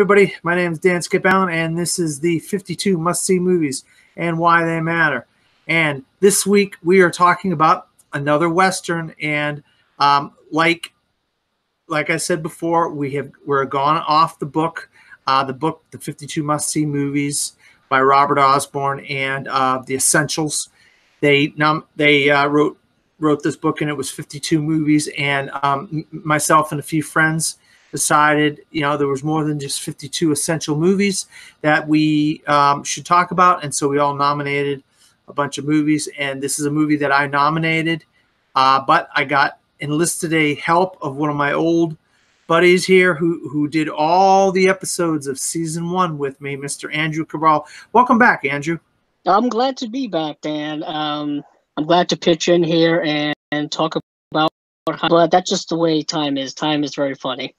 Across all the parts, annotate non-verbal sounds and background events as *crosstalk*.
everybody, my name is Dan Skip Allen, and this is the 52 must see movies and why they matter. And this week we are talking about another Western. And um, like like I said before, we have we're gone off the book, uh, the book, the 52 must see movies by Robert Osborne and uh, the Essentials. They num they uh, wrote wrote this book and it was 52 movies and um, myself and a few friends decided, you know, there was more than just 52 essential movies that we um, should talk about. And so we all nominated a bunch of movies. And this is a movie that I nominated, uh, but I got enlisted a help of one of my old buddies here who, who did all the episodes of season one with me, Mr. Andrew Cabral. Welcome back, Andrew. I'm glad to be back, Dan. Um, I'm glad to pitch in here and, and talk about but that's just the way time is. Time is very funny.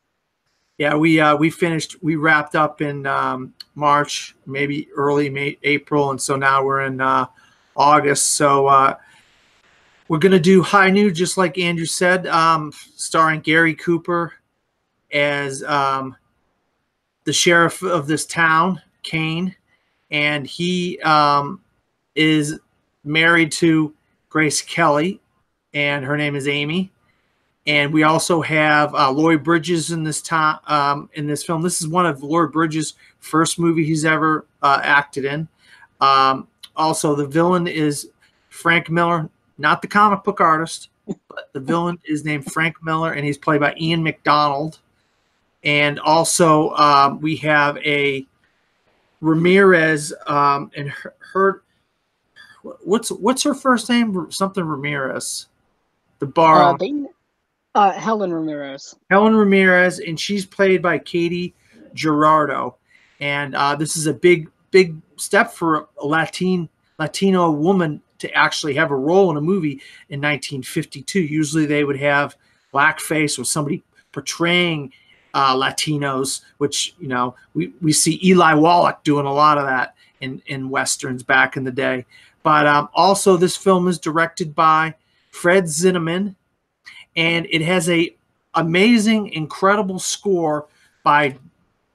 Yeah, we uh, we finished. We wrapped up in um, March, maybe early May, April, and so now we're in uh, August. So uh, we're gonna do High Noon, just like Andrew said, um, starring Gary Cooper as um, the sheriff of this town, Kane, and he um, is married to Grace Kelly, and her name is Amy and we also have uh, Lloyd Bridges in this time um, in this film. This is one of Lloyd Bridges' first movie he's ever uh, acted in. Um, also, the villain is Frank Miller, not the comic book artist, but the villain is named Frank Miller, and he's played by Ian MacDonald. And also, um, we have a Ramirez, um, and her, her, what's what's her first name? Something Ramirez. The bar. Uh, they, uh, Helen Ramirez. Helen Ramirez, and she's played by Katy Jurado. And uh, this is a big, big step for a Latin Latino woman to actually have a role in a movie in 1952. Usually, they would have blackface or somebody portraying uh, Latinos, which you know we, we see Eli Wallach doing a lot of that in in westerns back in the day. But um, also, this film is directed by Fred Zinnemann, and it has a amazing, incredible score by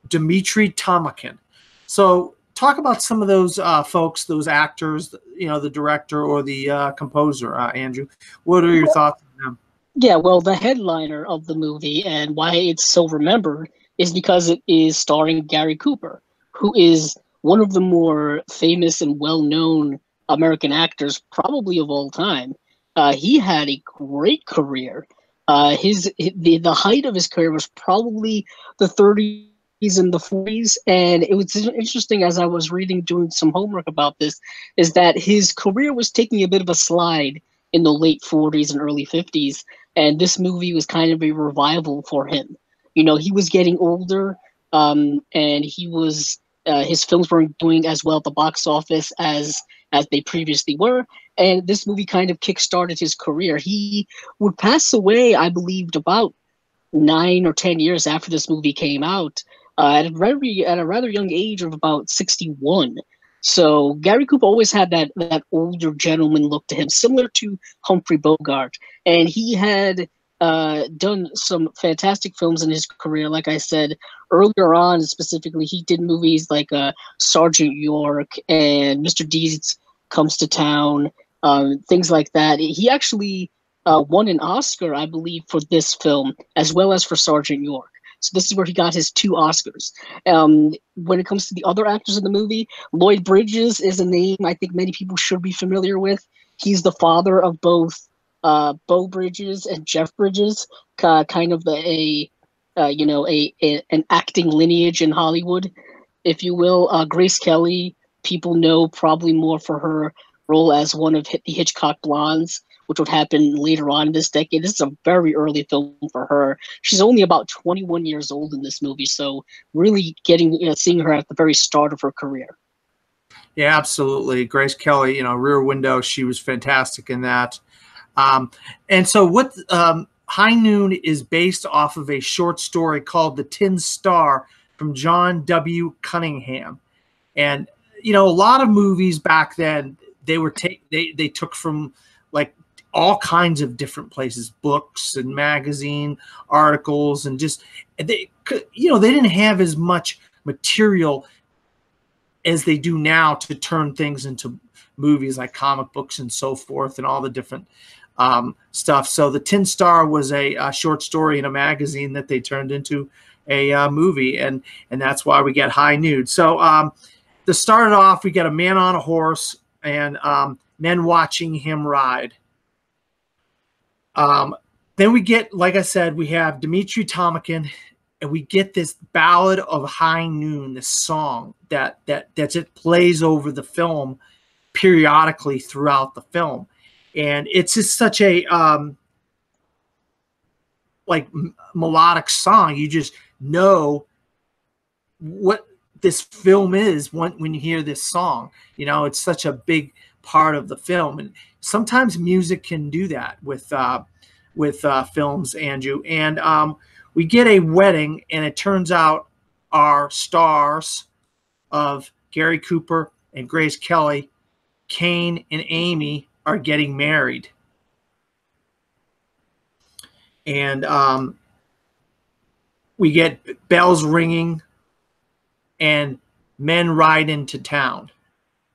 Dmitri Tiomkin. So, talk about some of those uh, folks, those actors, you know, the director or the uh, composer, uh, Andrew. What are your thoughts on them? Yeah, well, the headliner of the movie and why it's so remembered is because it is starring Gary Cooper, who is one of the more famous and well known American actors, probably of all time. Uh, he had a great career. Uh, his the, the height of his career was probably the 30s and the 40s, and it was interesting as I was reading, doing some homework about this, is that his career was taking a bit of a slide in the late 40s and early 50s, and this movie was kind of a revival for him. You know, he was getting older, um, and he was uh, his films weren't doing as well at the box office as as they previously were. And this movie kind of kickstarted his career. He would pass away, I believed, about nine or ten years after this movie came out, uh, at a very at a rather young age of about sixty one. So Gary Cooper always had that that older gentleman look to him, similar to Humphrey Bogart, and he had uh, done some fantastic films in his career. Like I said earlier on, specifically, he did movies like uh, Sergeant York and Mr. Deeds Comes to Town, um, things like that. He actually uh, won an Oscar, I believe, for this film as well as for Sergeant York. So this is where he got his two Oscars. Um, when it comes to the other actors in the movie, Lloyd Bridges is a name I think many people should be familiar with. He's the father of both uh, Beau Bridges and Jeff Bridges, uh, kind of a, uh, you know, a, a, an acting lineage in Hollywood, if you will. Uh, Grace Kelly, people know probably more for her role as one of the Hitchcock blondes, which would happen later on in this decade. This is a very early film for her. She's only about 21 years old in this movie, so really getting you know, seeing her at the very start of her career. Yeah, absolutely. Grace Kelly, you know, Rear Window, she was fantastic in that. Um, and so, what um, High Noon is based off of a short story called The Tin Star from John W. Cunningham. And, you know, a lot of movies back then, they were take they they took from like all kinds of different places books and magazine articles and just they you know they didn't have as much material as they do now to turn things into movies like comic books and so forth and all the different um, stuff. So the Tin Star was a, a, short story in a magazine that they turned into a uh, movie, and and that's why we get High Noon So um, to start off, we get a man on a horse and um, men watching him ride. Um, then we get, like I said, we have Dimitri Tiomkin, and we get this ballad of High Noon, this song that that that just plays over the film periodically throughout the film, and it's just such a um, like melodic song. You just know what this film is when, when you hear this song. You know, it's such a big part of the film, and sometimes music can do that with uh, with uh, films, Andrew. And um, we get a wedding, and it turns out our stars of Gary Cooper and Grace Kelly, Kane and Amy are getting married. And um, we get bells ringing and men ride into town.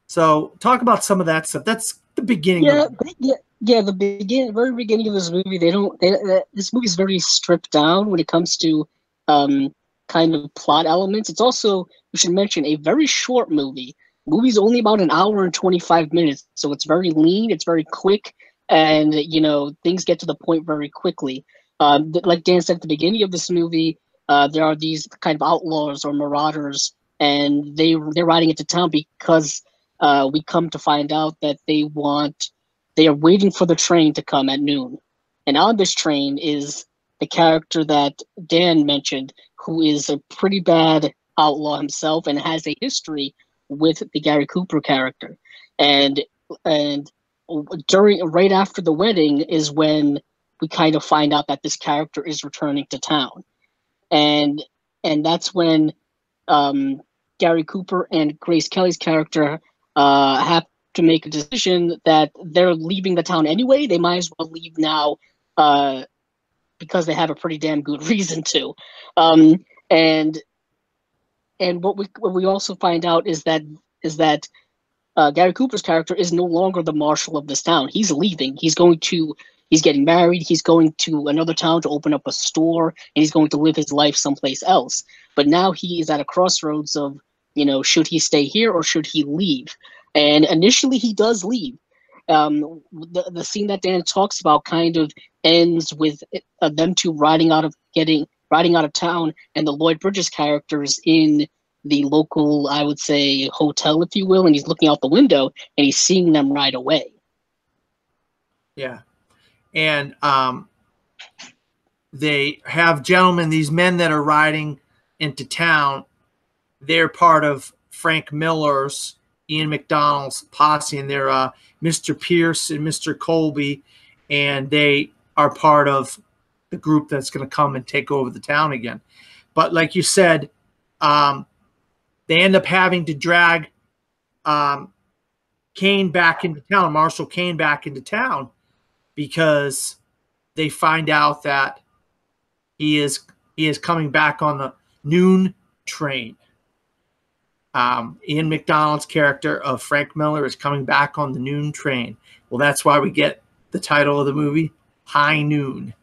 So talk about some of that stuff. That's the beginning. Yeah, yeah, yeah. The beginning, very beginning of this movie, they don't. They, uh, this movie is very stripped down when it comes to um, kind of plot elements. It's also we should mention a very short movie. Movie's only about an hour and twenty five minutes, so it's very lean. It's very quick, and you know things get to the point very quickly. Um, like Dan said at the beginning of this movie, uh, there are these kind of outlaws or marauders, and they they're riding into town because uh, we come to find out that they want they are waiting for the train to come at noon, and on this train is the character that Dan mentioned, who is a pretty bad outlaw himself and has a history with the Gary Cooper character, and and during right after the wedding is when we kind of find out that this character is returning to town and and that's when um, Gary Cooper and Grace Kelly's character uh, have to make a decision that they're leaving the town anyway. They might as well leave now uh, because they have a pretty damn good *laughs* reason to. Um, and and what we what we also find out is that is that uh, Gary Cooper's character is no longer the marshal of this town. He's leaving. He's going to he's getting married, he's going to another town to open up a store, and he's going to live his life someplace else. But now he is at a crossroads of, you know, should he stay here or should he leave? And initially, he does leave. Um, the, the scene that Dan talks about kind of ends with uh, them two riding out of getting riding out of town, and the Lloyd Bridges characters in the local, I would say, hotel, if you will, and he's looking out the window and he's seeing them ride away. Yeah, and um, they have gentlemen, these men that are riding into town. They're part of Frank Miller's, Ian MacDonald's posse, and they're uh, Mr. Pierce and Mr. Colby, and they are part of the group that's going to come and take over the town again. But like you said, um, they end up having to drag um, Kane back into town, Marshal Kane back into town, because they find out that he is he is coming back on the noon train. Um, Ian MacDonald's character of Frank Miller is coming back on the noon train. Well, that's why we get the title of the movie, High Noon.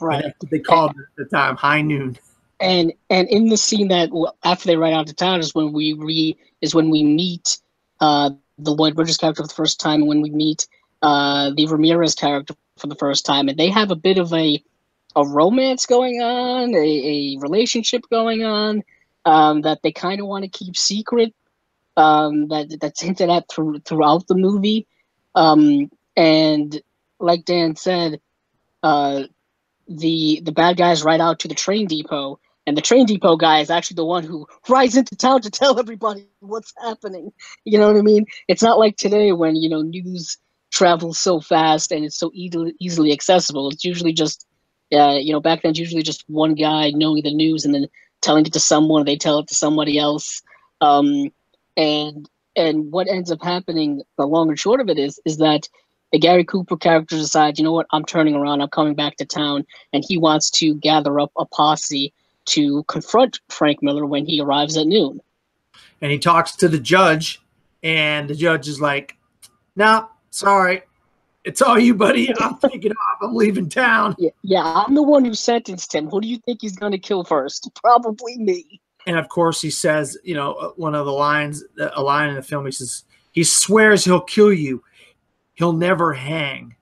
Right. That's what they called and, it at the time, High Noon. And and in the scene that after they ride out of town is when we re is when we meet uh, the Lloyd Bridges character for the first time, and when we meet uh, the Ramirez character for the first time, and they have a bit of a a romance going on, a, a relationship going on um, that they kind of want to keep secret. Um, that that's hinted at through, throughout the movie, um, and like Dan said, uh, the the bad guys ride out to the train depot, and the train depot guy is actually the one who *laughs* rides into town to tell everybody what's happening. You know what I mean? It's not like today when you know news travels so fast and it's so easily easily accessible. It's usually just, uh, you know, back then it's usually just one guy knowing the news and then telling it to someone. They tell it to somebody else, um, and and what ends up happening, the long and short of it is, is that the Gary Cooper character decides, you know what, I'm turning around, I'm coming back to town, and he wants to gather up a posse to confront Frank Miller when he arrives at noon. And he talks to the judge, and the judge is like, "No, nah, sorry, it's all you, buddy. I'm taking off. I'm leaving town." Yeah, yeah, I'm the one who sentenced him. Who do you think he's going to kill first? *laughs* Probably me. And of course, he says, you know, uh, one of the lines, a line in the film, he says, he swears he'll kill you. He'll never hang.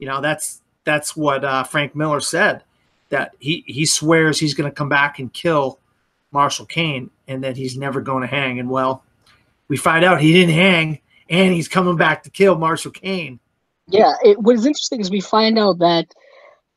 You know, that's that's what uh, Frank Miller said that he he swears he's going to come back and kill Marshal Kane and that he's never going to hang. And well, we find out he didn't hang and he's coming back to kill Marshal Kane. Yeah, it, what is interesting is we find out that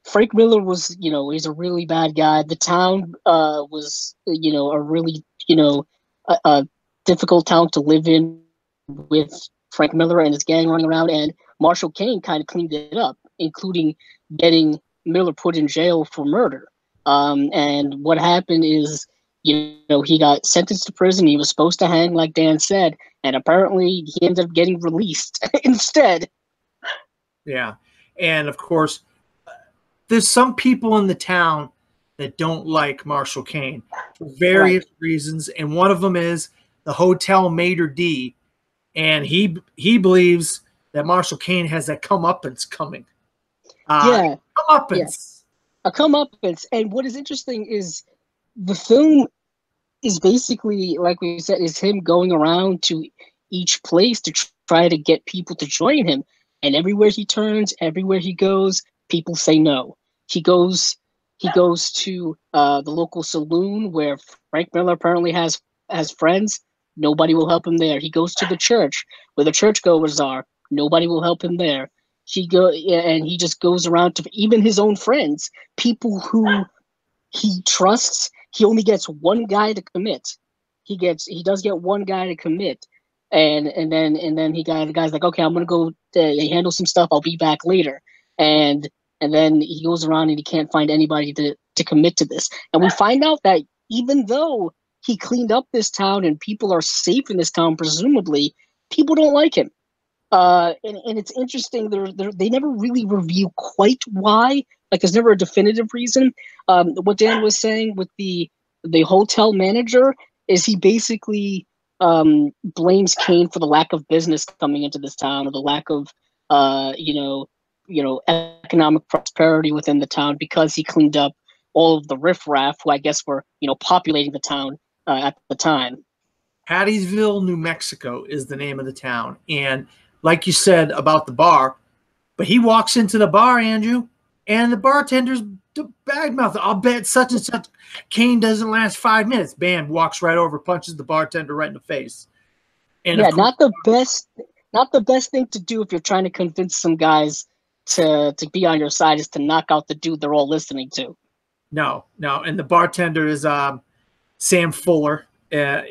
Frank Miller was, you know, he's a really bad guy. The town uh, was, you know, a really, you know, a, a difficult town to live in with Frank Miller and his gang running around. And Marshal Kane kind of cleaned it up, including getting Miller put in jail for murder. Um, and what happened is, you know, he got sentenced to prison. He was supposed to hang, like Dan said, and apparently he ended up getting released *laughs* instead. Yeah, and of course, there's some people in the town that don't like Marshal Kane for various right. reasons, and one of them is the hotel maitre d, and he he believes that Marshal Kane has that comeuppance coming. Uh, yeah, comeuppance. Yes. A comeuppance. And what is interesting is the film is basically, like we said, is him going around to each place to try to get people to join him. And everywhere he turns, everywhere he goes, people say no. He goes he goes to uh, the local saloon where Frank Miller apparently has has friends. Nobody will help him there. He goes to the church where the churchgoers are. Nobody will help him there he go and he just goes around to even his own friends, people who he trusts. He only gets one guy to commit. He gets he does get one guy to commit, and and then and then he got the guy's like, okay, I'm gonna go uh, handle some stuff. I'll be back later, and and then he goes around and he can't find anybody to to commit to this. And we find out that even though he cleaned up this town and people are safe in this town, presumably, people don't like him uh, and, and it's interesting. They're, they're, they never really reveal quite why. Like, there's never a definitive reason. Um, what Dan was saying with the the hotel manager is he basically um, blames Kane for the lack of business coming into this town or the lack of uh, you know you know economic prosperity within the town because he cleaned up all of the riffraff who I guess were you know populating the town uh, at the time. Hadleyville, New Mexico is the name of the town, and like you said about the bar, but he walks into the bar, Andrew, and the bartender's the bag mouth. I'll bet such and such. Kane doesn't last five minutes. Bam, walks right over, punches the bartender right in the face. And yeah, not the best, not the best thing to do if you're trying to convince some guys to to be on your side is to knock out the dude they're all listening to. No, no, and the bartender is um, Sam Fuller. Uh,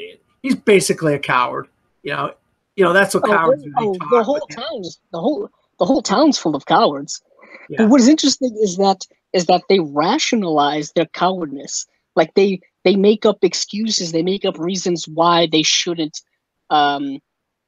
he's basically a coward. You know, you know, that's what oh, cowards do. Oh, the whole town, the whole the whole town's full of cowards. Yeah. But what is interesting is that is that they rationalize their cowardness. Like they they make up excuses, they make up reasons why they shouldn't um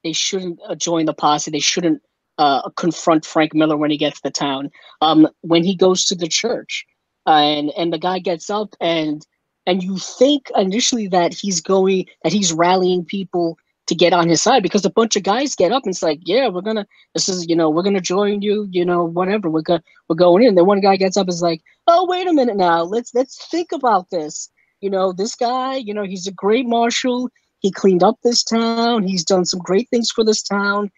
they shouldn't uh, join the posse. They shouldn't uh, confront Frank Miller when he gets to town. Um, when he goes to the church, uh, and and the guy gets up and and you think initially that he's going that he's rallying people to get on his side because a bunch of guys get up and it's like, yeah, we're gonna this is you know we're gonna join you, you know whatever we're go- we're going in. Then one guy gets up and is like, oh wait a minute now, let's let's think about this. You know this guy, you know he's a great marshal. He cleaned up this town. He's done some great things for this town.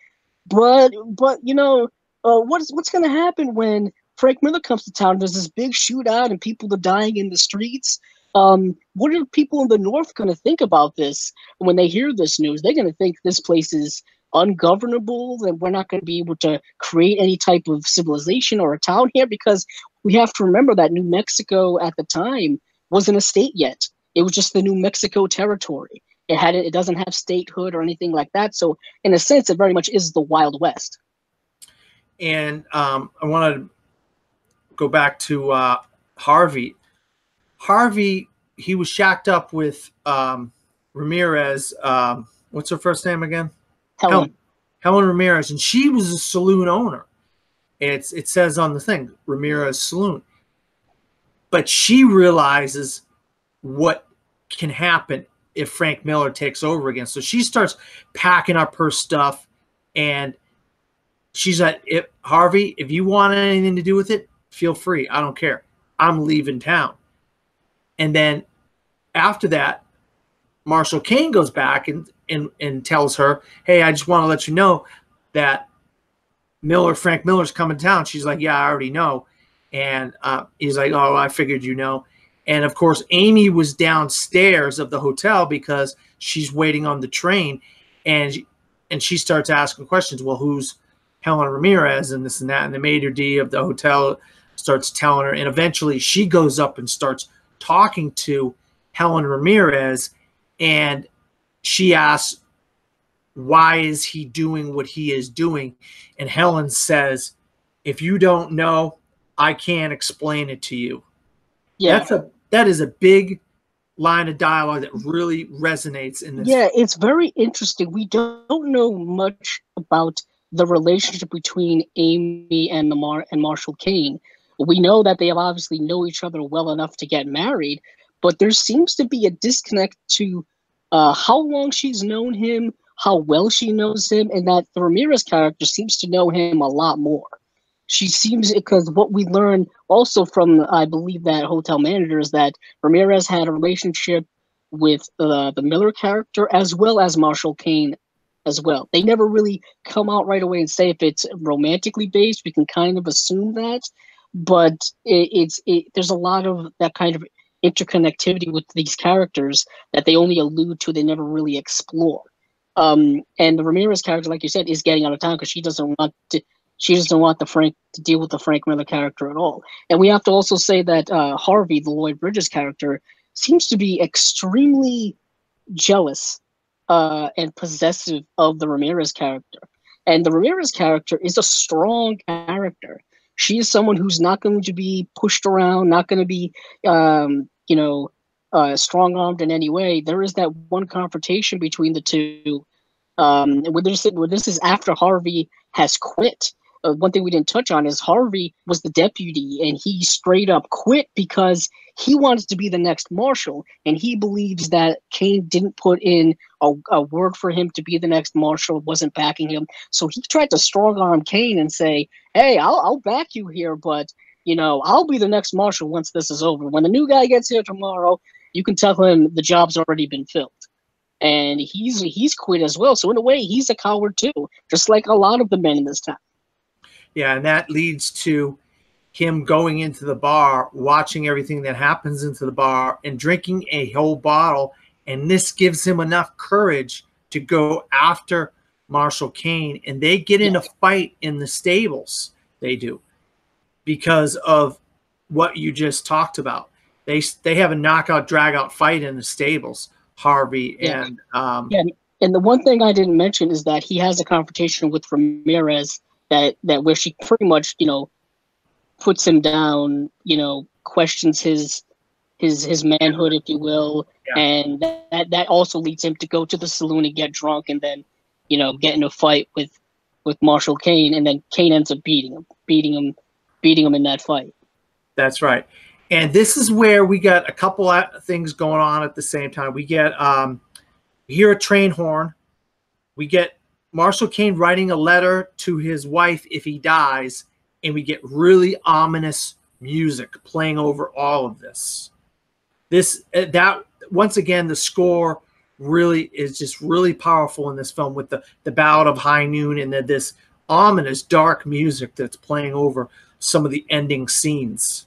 But but you know uh, what's what's gonna happen when Frank Miller comes to town? There's this big shootout and people are dying in the streets. Um, what are people in the north going to think about this when they hear this news? They're going to think this place is ungovernable, that we're not going to be able to create any type of civilization or a town here because we have to remember that New Mexico at the time wasn't a state yet. It was just the New Mexico territory. It had it doesn't have statehood or anything like that. So in a sense, it very much is the Wild West. And um, I want to go back to uh, Harvey. Harvey, he was shacked up with um, Ramirez. Um, what's her first name again? Helen. Helen. Helen Ramirez, and she was a saloon owner. It's it says on the thing Ramirez Saloon, but she realizes what can happen if Frank Miller takes over again. So she starts packing up her stuff and she's like, if, Harvey, if you want anything to do with it, feel free. I don't care. I'm leaving town. And then after that, Marshal Kane goes back and, and, and tells her, Hey, I just want to let you know that Miller, Frank Miller's coming down. She's like, Yeah, I already know. And uh, he's like, Oh, I figured you know. And of course, Amy was downstairs of the hotel because she's waiting on the train, and and she starts asking questions. Well, who's Helen Ramirez and this and that? And the maitre d of the hotel starts telling her, and eventually she goes up and starts talking to Helen Ramirez, and she asks, "Why is he doing what he is doing?" And Helen says, "If you don't know, I can't explain it to you." Yeah. That's a that is a big line of dialogue that really resonates in this. Yeah, it's very interesting. We don't know much about the relationship between Amy and the Mar and Marshal Kane. We know that they obviously know each other well enough to get married, but there seems to be a disconnect to uh, how long she's known him, how well she knows him, and that the Ramirez character seems to know him a lot more she seems because what we learn also from I believe that hotel manager is that Ramirez had a relationship with uh, the Miller character as well as Marshal Kane as well. They never really come out right away and say if it's romantically based. We can kind of assume that, but it, it's it, there's a lot of that kind of interconnectivity with these characters that they only allude to. They never really explore. Um, and the Ramirez character, like you said, is getting out of town because she doesn't want to she doesn't want the Frank to deal with the Frank Miller character at all. And we have to also say that uh, Harvey, the Lloyd Bridges character, seems to be extremely jealous uh, and possessive of the Ramirez character. And the Ramirez character is a strong character. She is someone who's not going to be pushed around, not going to be, um, you know, uh, strong armed in any way. There is that one confrontation between the two. Um, this, this is after Harvey has quit uh, one thing we didn't touch on is Harvey was the deputy and he straight up quit because he wanted to be the next marshal and he believes that Kane didn't put in a, a word for him to be the next marshal, wasn't backing him. So he tried to strong arm Kane and say, Hey, I'll, I'll back you here, but you know, I'll be the next marshal once this is over. When the new guy gets here tomorrow, you can tell him the job's already been filled. And he's he's quit as well. So in a way, he's a coward too, just like a lot of the men in this town. Yeah, and that leads to him going into the bar, watching everything that happens into the bar, and drinking a whole bottle. And this gives him enough courage to go after Marshal Kane, and they get in a fight in the stables. They do because of what you just talked about. They they have a knockout dragout fight in the stables. Harvey yeah. and um, yeah. And the one thing I didn't mention is that he has a confrontation with Ramirez that that where she pretty much you know puts him down, you know, questions his his his manhood, if you will, yeah. and that that also leads him to go to the saloon and get drunk, and then you know get in a fight with with Marshal Kane, and then Kane ends up beating him, beating him, beating him in that fight. That's right, and this is where we got a couple of things going on at the same time. We get um, we hear a train horn, we get Marshal Kane writing a letter to his wife if he dies, and we get really ominous music playing over all of this. This uh, that once again the score really is just really powerful in this film with the the ballad of high noon and then this ominous dark music that's playing over some of the ending scenes.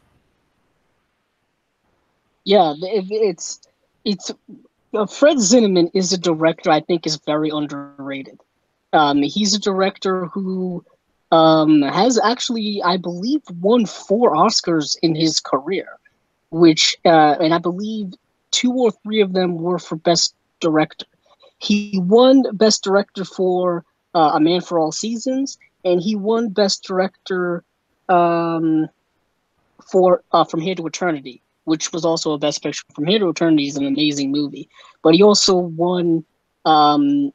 Yeah, it's it's uh, Fred Zinnemann is a director I think is very underrated. Um, he's a director who um, has actually, I believe, won four Oscars in his career, which, uh, and I believe two or three of them were for Best Director. He won Best Director for uh, A Man for All Seasons, and he won Best Director um, for uh, From Here to Eternity, which was also a Best Picture. From Here to Eternity is an amazing movie, but he also won um,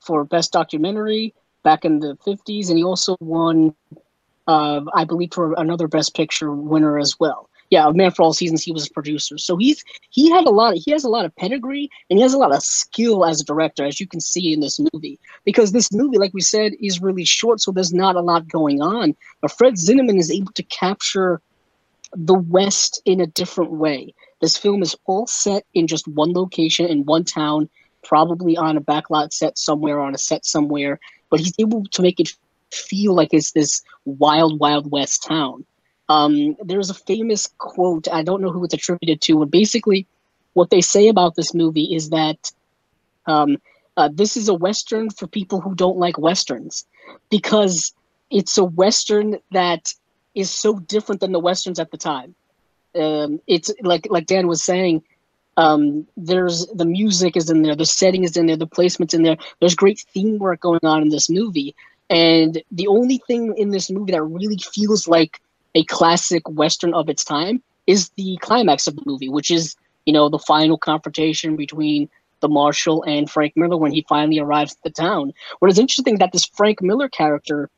for Best Documentary back in the 50s, and he also won, uh, I believe, for another Best Picture winner as well. yeah, man for all seasons. He was a producer, so he's he had a lot. Of, he has a lot of pedigree and he has a lot of skill as a director, as you can see in this movie. Because this movie, like we said, is really short, so there's not a lot going on. But Fred Zinnemann is able to capture the West in a different way. This film is all set in just one location in one town, probably on a backlot set somewhere, on a set somewhere. But he's able to make it feel like it's this wild, wild West town. Um, there's a famous quote, I don't know who it's attributed to, but basically what they say about this movie is that um, uh, this is a Western for people who don't like Westerns because it's a Western that is so different than the Westerns at the time. Um, it's like like Dan was saying, um, there's the music is in there, the setting is in there, the placement's in there. There's great theme work going on in this movie, and the only thing in this movie that really feels like a classic western of its time is the climax of the movie, which is you know the final confrontation between the marshal and Frank Miller when he finally arrives at the town. What is interesting that this Frank Miller character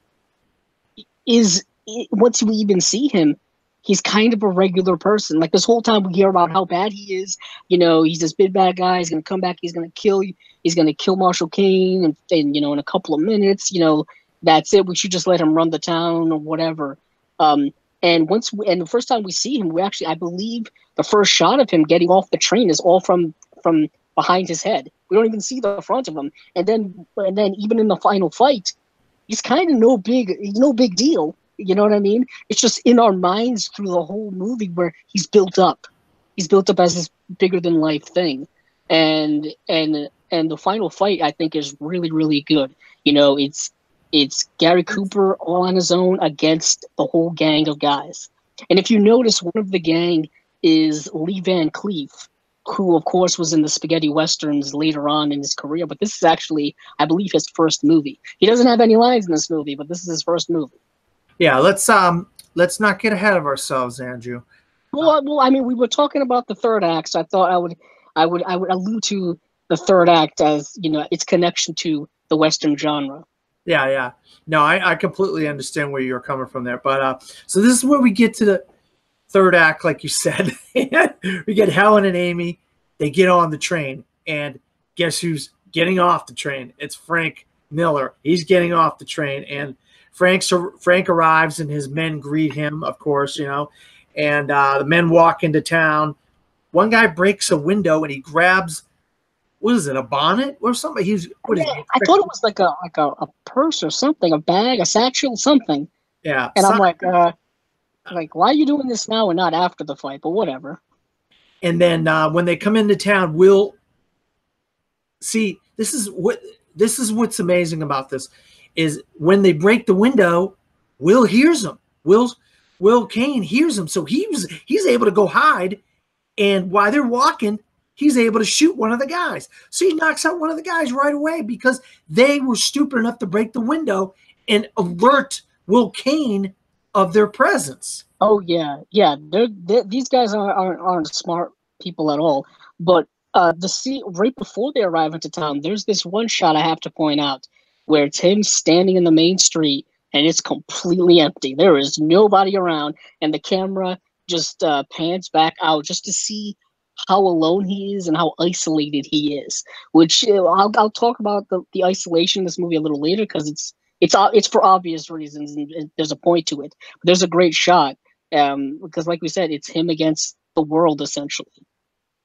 is once we even see him, he's kind of a regular person. Like this whole time we hear about how bad he is. You know, he's this big bad guy. He's gonna come back. He's gonna kill you. He's gonna kill Marshal Kane, and, and you know, in a couple of minutes, you know, that's it. We should just let him run the town or whatever. Um, and once we, and the first time we see him, we actually, I believe, the first shot of him getting off the train is all from from behind his head. We don't even see the front of him. And then and then even in the final fight, he's kind of no big he's no big deal. You know what I mean? It's just in our minds through the whole movie where he's built up. He's built up as this bigger than life thing. And and and the final fight I think is really really good. You know, it's it's Gary Cooper all on his own against the whole gang of guys. And if you notice, one of the gang is Lee Van Cleef, who, of course, was in the spaghetti westerns later on in his career. But this is actually, I believe, his first movie. He doesn't have any lines in this movie, but this is his first movie. Yeah, let's um, let's not get ahead of ourselves, Andrew. Well, well, I mean, we were talking about the third act, so I thought I would, I would, I would allude to the third act as you know its connection to the western genre. Yeah, yeah. No, I, I completely understand where you're coming from there. But uh, so this is where we get to the third act, like you said. *laughs* we get Helen and Amy. They get on the train, and guess who's getting off the train? It's Frank Miller. He's getting off the train, and Frank Frank arrives, and his men greet him, of course, you know. And uh, the men walk into town. One guy breaks a window, and he grabs what is it, a bonnet or something? He's what yeah, I thought it was like a like a, a, purse or something, a bag, a satchel, something. Yeah. And I'm like, uh, like, why are you doing this now and not after the fight? But whatever. And then uh, when they come into town, we'll see this is what this is what's amazing about this is when they break the window, Will hears them. Will Will Kane hears them, so he was he's able to go hide. And while they're walking, he's able to shoot one of the guys. So he knocks out one of the guys right away because they were stupid enough to break the window and alert Will Kane of their presence. Oh yeah, yeah. They're, they're, these guys aren't, aren't, aren't smart people at all. But uh, the scene right before they arrive into town, there's this one shot I have to point out where it's him standing in the main street and it's completely empty. There is nobody around, and the camera just uh, pans back out just to see how alone he is and how isolated he is. Which I'll, I'll talk about the, the isolation in this movie a little later because it's it's it's for obvious reasons and there's a point to it. But there's a great shot um, because, like we said, it's him against the world essentially.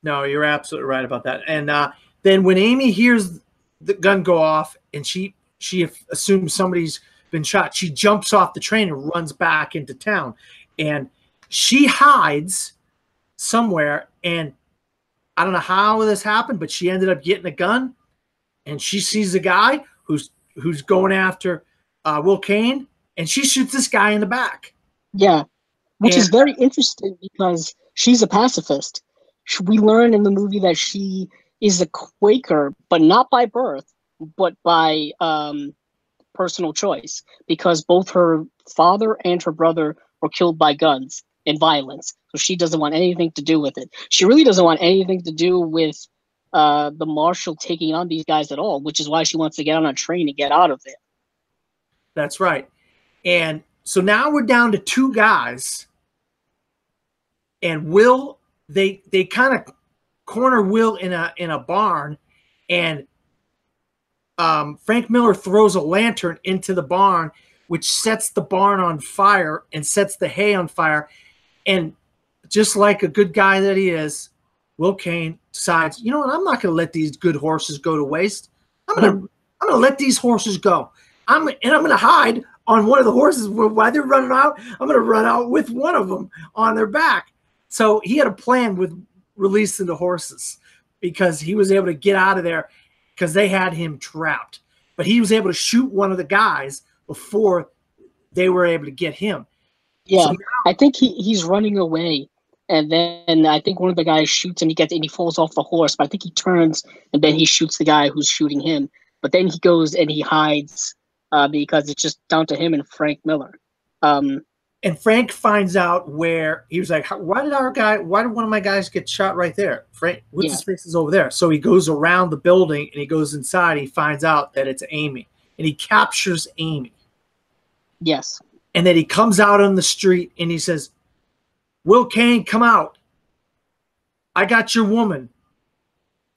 No, you're absolutely right about that. And uh, then when Amy hears the gun go off and she she assumes somebody's been shot, she jumps off the train and runs back into town, and she hides somewhere and I don't know how this happened, but she ended up getting a gun, and she sees a guy who's who's going after uh, Will Kane, and she shoots this guy in the back. Yeah, which and, is very interesting because she's a pacifist. We learn in the movie that she is a Quaker, but not by birth, but by um, personal choice, because both her father and her brother were killed by guns and violence. So she doesn't want anything to do with it. She really doesn't want anything to do with uh, the marshal taking on these guys at all, which is why she wants to get on a train and get out of there. That's right. And so now we're down to two guys and Will they they kind of corner Will in a in a barn, and um, Frank Miller throws a lantern into the barn, which sets the barn on fire and sets the hay on fire. And just like a good guy that he is, Will Kane decides, you know what? I'm not going to let these good horses go to waste. I'm going to I'm going to let these horses go. I'm and I'm going to hide on one of the horses while they're running out. I'm going to run out with one of them on their back. So he had a plan with releasing the horses because he was able to get out of there because they had him trapped. But he was able to shoot one of the guys before they were able to get him. Yeah, so, I think he, he's running away, and then I think one of the guys shoots him. He gets and he falls off the horse, but I think he turns and then he shoots the guy who's shooting him. But then he goes and he hides uh, because it's just down to him and Frank Miller. Um, and Frank finds out where he was like, "Why did our guy? Why did one of my guys get shot right there? Frank, what's yeah. his face is over there." So he goes around the building and he goes inside. He finds out that it's Amy, and he captures Amy. Yes. And then he comes out on the street and he says, "Will Kane, come out. I got your woman."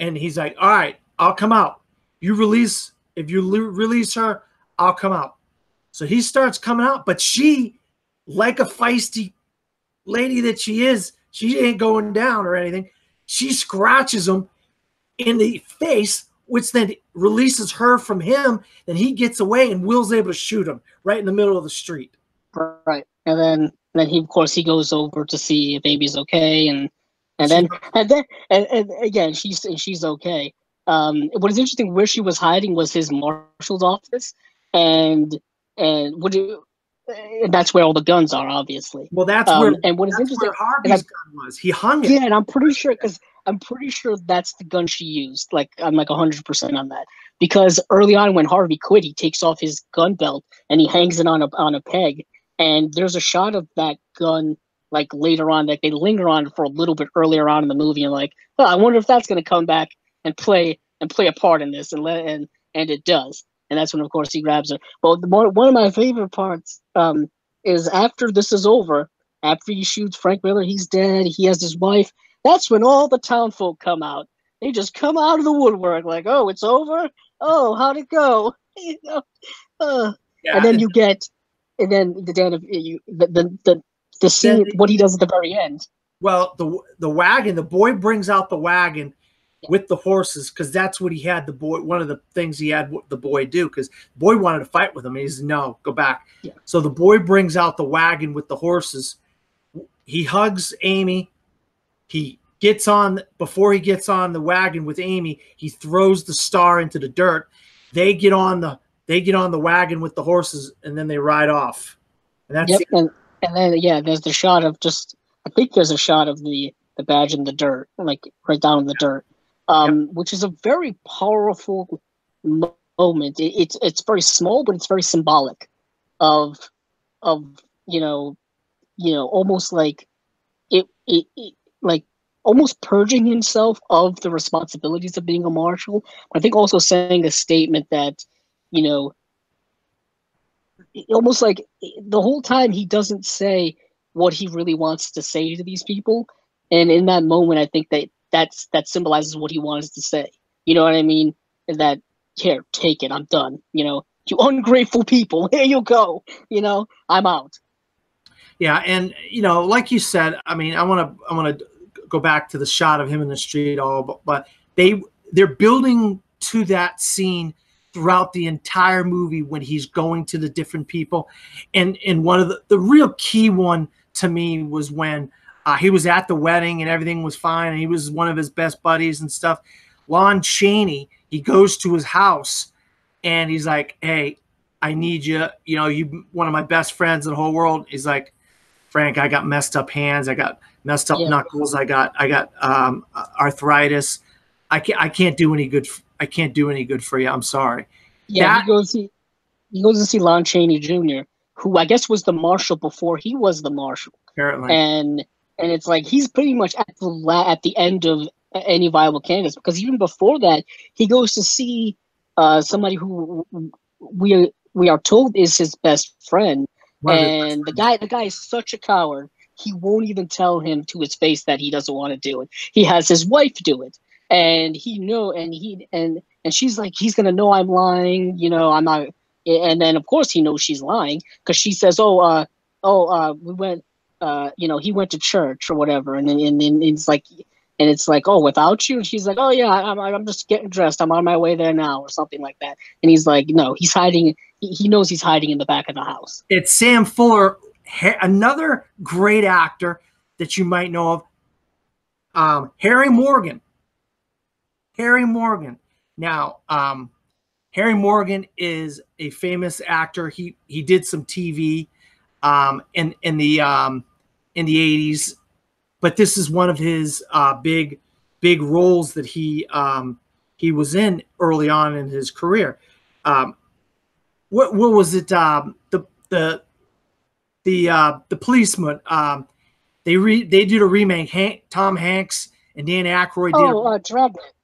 And he's like, "All right, I'll come out. You release if you release her, I'll come out." So he starts coming out, but she like a feisty lady that she is, she ain't going down or anything. She scratches him in the face, which then releases her from him. Then he gets away, and Will's able to shoot him right in the middle of the street. Right, and then then he, of course, he goes over to see if baby's okay, and and then and then and, and again, she's she's okay. Um, what is interesting, where she was hiding was his marshal's office, and and what do that's where all the guns are, obviously. Well, that's um, where and what is interesting Harvey's gun was. He hung it. Yeah, and I'm pretty sure because I'm pretty sure that's the gun she used. Like I'm like 100 percent on that because early on when Harvey quit, he takes off his gun belt and he hangs it on a on a peg. And there's a shot of that gun like later on that they linger on for a little bit earlier on in the movie and like, oh, I wonder if that's going to come back and play and play a part in this and let and and it does and that's when of course he grabs her. But one one of my favorite parts um, is after this is over, after he shoots Frank Miller, he's dead. He has his wife. That's when all the town folk come out. They just come out of the woodwork like, "Oh, it's over. Oh, how'd it go?" *laughs* You know, uh, yeah. and then you get, and then the then you the the the, the scene what he does at the very end. Well, the the wagon, the boy brings out the wagon with the horses because that's what he had the boy one of the things he had the boy do because boy wanted to fight with him he said no go back. Yeah. so the boy brings out the wagon with the horses. He hugs amy. He gets on before he gets on the wagon with amy he throws the star into the dirt. They get on the they get on the wagon with the horses and then they ride off. And that's yep. and, and then yeah there's the shot of just i think there's a shot of the the badge in the dirt like right down in the dirt um, yep. which is a very powerful moment. It, it's it's very small, but it's very symbolic of of you know you know almost like it, it, it like almost purging himself of the responsibilities of being a marshal. I think also saying a statement that you know almost like the whole time he doesn't say what he really wants to say to these people and in that moment i think that that's that symbolizes what he wants to say. You know what I mean? That here, take it. I'm done. You know, you ungrateful people. *laughs* Here you go. You know, I'm out. Yeah, and you know, like you said, I mean, I want to I want to go back to the shot of him in the street all but, but they they're building to that scene throughout the entire movie when he's going to the different people and and one of the the real key one to me was when uh, he was at the wedding and everything was fine. And he was one of his best buddies and stuff. Lon Chaney, he goes to his house and he's like, Hey, I need you. You know, you one of my best friends in the whole world. He's like, Frank, I got messed up hands. I got messed up yeah. knuckles. I got I got um, arthritis. I can't I can't do any good. I can't do any good for you. I'm sorry. Yeah, that, he goes he, he goes to see Lon Chaney Jr., who I guess was the marshal before he was the marshal. Apparently, and and it's like he's pretty much at the la- at the end of any viable candidates because even before that he goes to see uh, somebody who we are, we are told is his best friend and the guy the guy is such a coward he won't even tell him to his face that he doesn't want to do it. He has his wife do it, and he know, and he and and she's like, he's gonna know I'm lying. You know, I'm not. And then of course he knows she's lying because she says, "Oh, uh, oh, uh, we went." Uh, you know, he went to church or whatever, and then and, and it's like, and it's like, oh, without you, and she's like, oh yeah, I'm I'm just getting dressed, I'm on my way there now, or something like that, and he's like, no, he's hiding, he, knows he's hiding in the back of the house. It's Sam Fuller, another great actor that you might know of. Um, Harry Morgan. Harry Morgan. Now, um, Harry Morgan is a famous actor. He he did some TV um, in in the um, in the 80s, but this is one of his uh, big big roles that he um, he was in early on in his career. Um, what what was it? Um, the the the uh, the policeman. Um, they re they did a remake. Hank, Tom Hanks and Dan Aykroyd. Oh, uh, Dragnet.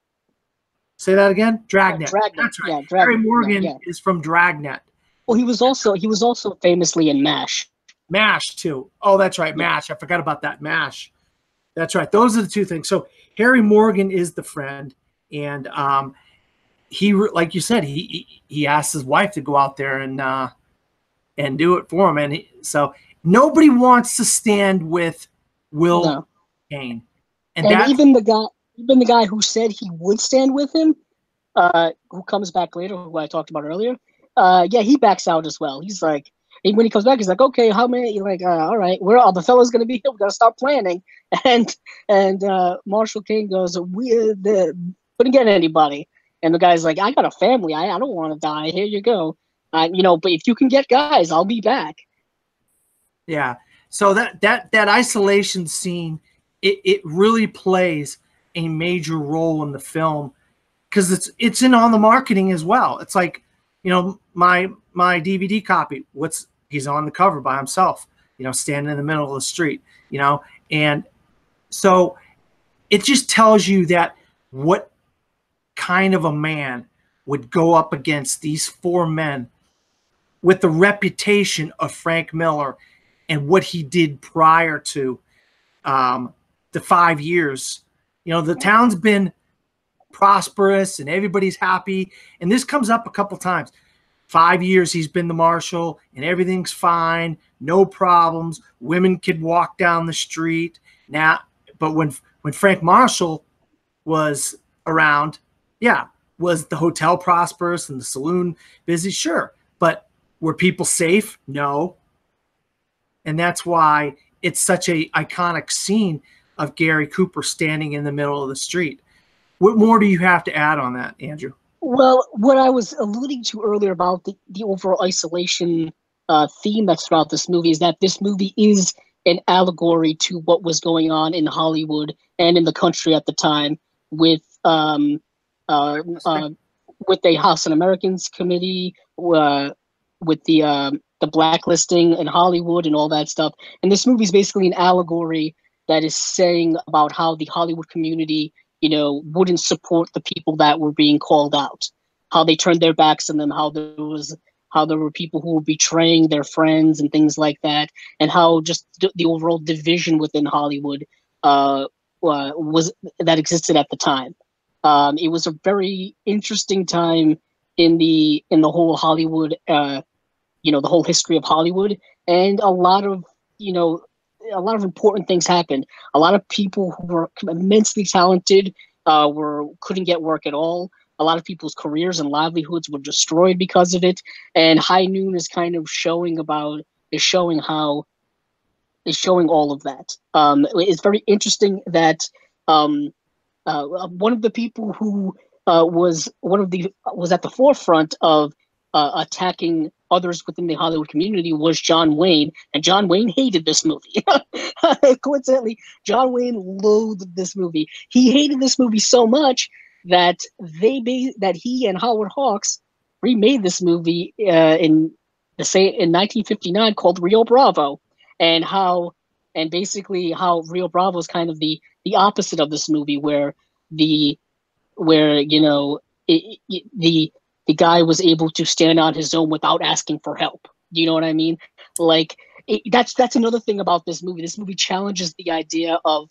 Say that again. Dragnet. Dragnet. That's right. Yeah, Dragnet. Harry Morgan Yeah, yeah. is from Dragnet. Well, he was also he was also famously in Mash. Mash too. Oh, that's right, Mash. I forgot about that Mash. That's right. Those are the two things. So Harry Morgan is the friend, and um, he, like you said, he he, asked his wife to go out there and uh, and do it for him, and he, so nobody wants to stand with Will No. Kane, and, And even the guy even the guy who said he would stand with him, uh, who comes back later, who I talked about earlier, uh, yeah, he backs out as well. He's like, when he comes back, he's like, okay, how many? Like, uh, all right, where are all the fellas going to be? Here, *laughs* We got to start planning. *laughs* And and uh, Marshal Kane goes, we couldn't get anybody. And the guy's like, I got a family. I, I don't want to die. Here you go. Uh, you know, but if you can get guys, I'll be back. Yeah. So that that that isolation scene, it, it really plays a major role in the film because it's it's in on the marketing as well. It's like, you know, my my DVD copy. What's he's on the cover by himself, you know, standing in the middle of the street, you know, and so it just tells you that what kind of a man would go up against these four men with the reputation of Frank Miller and what he did prior to um, the five years. You know, the town's been prosperous and everybody's happy. And this comes up a couple times. Five years he's been the marshal and everything's fine, no problems. Women could walk down the street. Now, but when when Frank Marshall was around, yeah, was the hotel prosperous and the saloon busy? Sure. But were people safe? No and that's why it's such a iconic scene of Gary Cooper standing in the middle of the street. What more do you have to add on that, Andrew? Well, what I was alluding to earlier about the, the overall isolation uh, theme that's throughout this movie is that this movie is an allegory to what was going on in Hollywood and in the country at the time with um, uh, uh, with the House Un-Americans committee, uh, with the um, the blacklisting in Hollywood and all that stuff. And this movie is basically an allegory that is saying about how the Hollywood community, you know, wouldn't support the people that were being called out, how they turned their backs on them, how there was how there were people who were betraying their friends and things like that, and how just the, overall division within Hollywood uh, uh, was that existed at the time. Um, it was a very interesting time in the in the whole Hollywood uh, you know the whole history of Hollywood, and a lot of you know a lot of important things happened. A lot of people who were immensely talented uh, were couldn't get work at all. A lot of people's careers and livelihoods were destroyed because of it. And High Noon is kind of showing about is showing how is showing all of that. Um, it's very interesting that um, uh, one of the people who uh, was one of the was at the forefront of uh, attacking others within the Hollywood community was John Wayne, and John Wayne hated this movie. *laughs* Coincidentally, John Wayne loathed this movie. He hated this movie so much that they made that he and Howard Hawks remade this movie uh, in the say in 1959 called Rio Bravo, and how and basically how Rio Bravo is kind of the the opposite of this movie, where the where you know it, it, the the guy was able to stand on his own without asking for help. You know what I mean? Like it, that's that's another thing about this movie. This movie challenges the idea of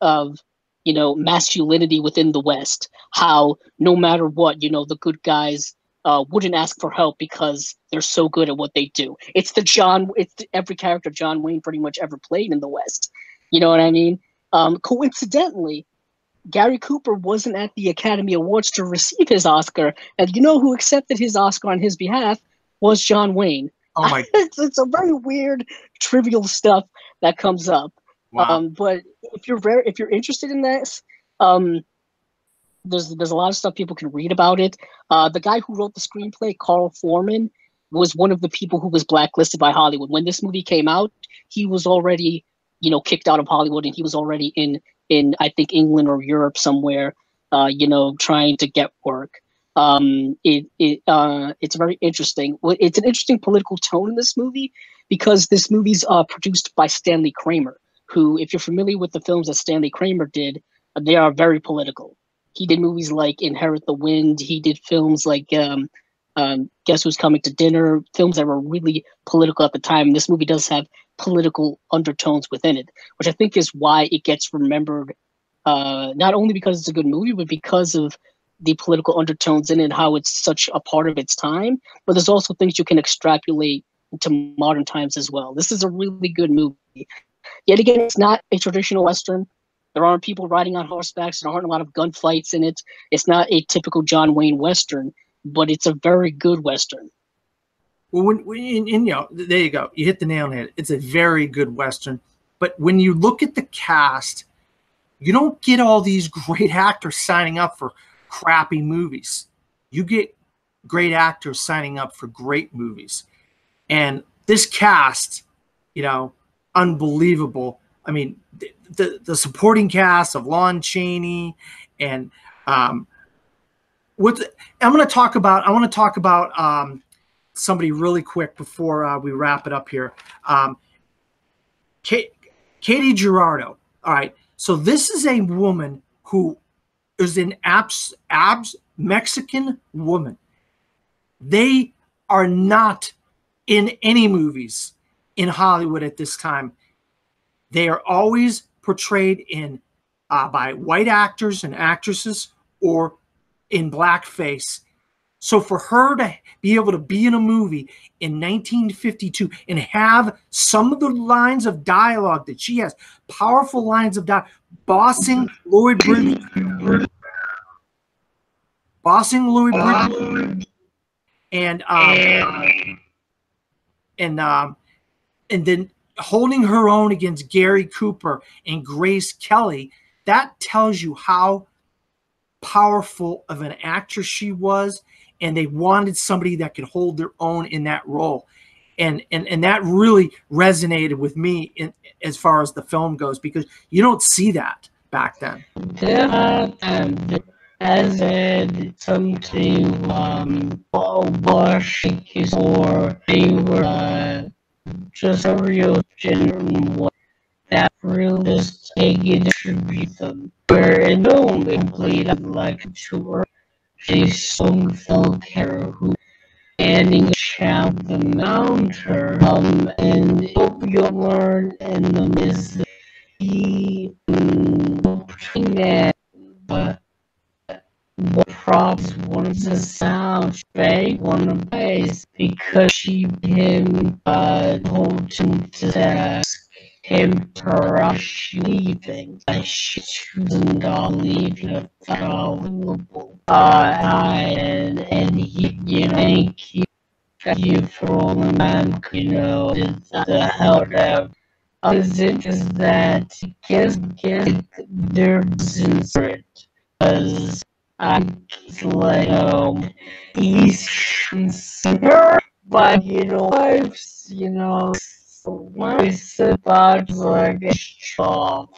of you know masculinity within the West. How no matter what, you know, the good guys uh, wouldn't ask for help because they're so good at what they do. It's the John. It's the, every character John Wayne pretty much ever played in the West. You know what I mean? Um, coincidentally, Gary Cooper wasn't at the Academy Awards to receive his Oscar, and you know who accepted his Oscar on his behalf was John Wayne. Oh my! *laughs* it's, it's a very weird, trivial stuff that comes up. Wow. Um, but if you're very, if you're interested in this, um, there's there's a lot of stuff people can read about it. Uh, the guy who wrote the screenplay, Carl Foreman, was one of the people who was blacklisted by Hollywood when this movie came out. He was already, you know, kicked out of Hollywood, and he was already in in I think England or Europe somewhere, uh, you know, trying to get work. Um, it it uh, it's very interesting. It's an interesting political tone in this movie because this movie's uh, produced by Stanley Kramer, who, if you're familiar with the films that Stanley Kramer did, they are very political. He did movies like Inherit the Wind. He did films like um, um, Guess Who's Coming to Dinner, films that were really political at the time. This movie does have political undertones within it, which I think is why it gets remembered. Uh, not only because it's a good movie, but because of the political undertones in it, how it's such a part of its time. But there's also things you can extrapolate to modern times as well. This is a really good movie. Yet again, it's not a traditional western. There aren't people riding on horsebacks. There aren't a lot of gunfights in it. It's not a typical John Wayne western, but it's a very good western. Well, when, when you know, there you go. You hit the nail on the head. It's a very good western. But when you look at the cast, you don't get all these great *laughs* actors signing up for crappy movies. You get great actors signing up for great movies. And this cast, you know, unbelievable. I mean, the, the, the supporting cast of Lon Chaney and um, I'm going to talk about I want to talk about um, somebody really quick before uh, we wrap it up here. Um, Kate, Katy Jurado. All right. So this is a woman who is an abs abs Mexican woman. They are not in any movies in Hollywood at this time. They are always portrayed in uh, by white actors and actresses or in blackface. So for her to be able to be in a movie in 1952 and have some of the lines of dialogue that she has, powerful lines of dialogue, bossing Lloyd Bridges, bossing Lloyd Bridges, and um, and um, and then holding her own against Gary Cooper and Grace Kelly, that tells you how powerful of an actress she was. And they wanted somebody that could hold their own in that role. And, and, and that really resonated with me in, as far as the film goes because you don't see that back then. Yeah, and as in something um, Bush or they were uh, just a real genuine that realist taking attribute them. Where it only played like a tour, she sung Phil Carroll who standing child the mounter um and you'll learn in the is he um, that but what props wants to sound fake one of ways because she him uh told him to ask him rush leaving. I shouldn't all leave you available. Uh and and he you know he you for all the man you know the hell out is it is that guess guess there's insert because I'm like, um, he's sincere, but you know, I've, you know, said about job,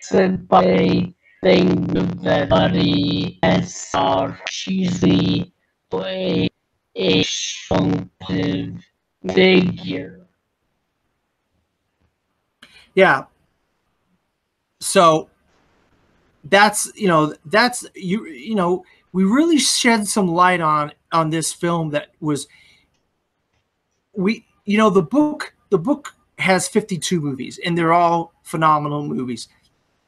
said by thing that buddy and saw cheesy way a functive figure. Yeah. So that's you know that's you you know we really shed some light on on this film that was we you know the book the book has 52 movies, and they're all phenomenal movies.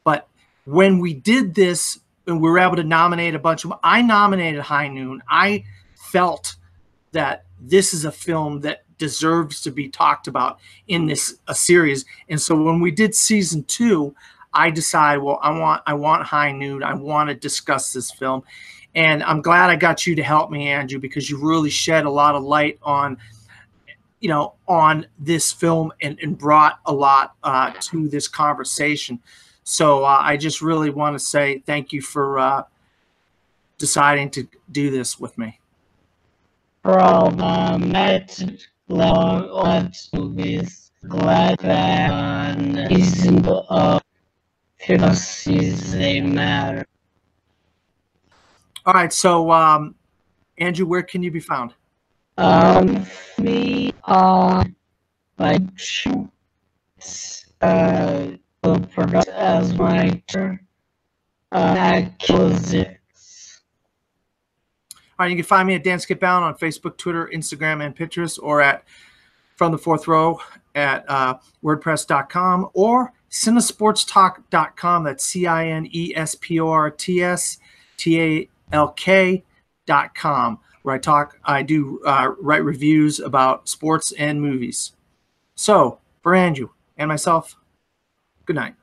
But when we did this and we were able to nominate a bunch of, I nominated High Noon. I felt that this is a film that deserves to be talked about in this a series. And so when we did season two, I decided, well, I want I want High Noon. I want to discuss this film, and I'm glad I got you to help me, Andrew, because you really shed a lot of light on, you know, on this film and, and brought a lot uh, to this conversation. So uh, I just really want to say thank you for uh, deciding to do this with me. From that's long lots movies. Glad that on season of philosophies they matter. All right, so um, Andrew, where can you be found? Um, me on my uh, product as my turn. Uh, acquisitions. All right, you can find me at Dan Skip Bound on Facebook, Twitter, Instagram, and Pinterest, or at From the Fourth Row at uh, WordPress.com or cinesportstalk.com. That's C I N E S P O R T S T A L K.com, where I talk, I do uh, write reviews about sports and movies. So, for Andrew and myself, good night.